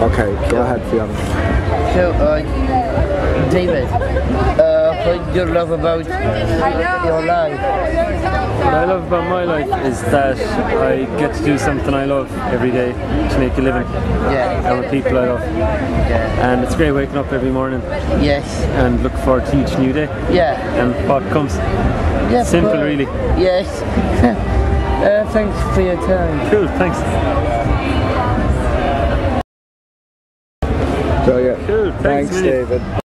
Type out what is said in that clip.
Okay, go ahead, Fionn. So, uh, David, uh, what do you love about your life? What I love about my life is that I get to do something I love every day to make a living. Yeah. And with people I love. Yeah. And it's great waking up every morning Yes. and look forward to each new day Yeah. and what comes. yeah Simple, but- really. Yes. uh, thanks for your time. Cool, thanks. Brilliant. Cool, thanks, Thanks, David.